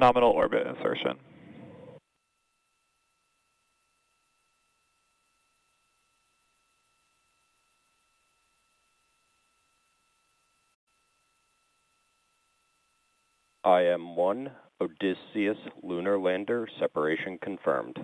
Nominal orbit insertion. IM-1, Odysseus lunar lander, separation confirmed.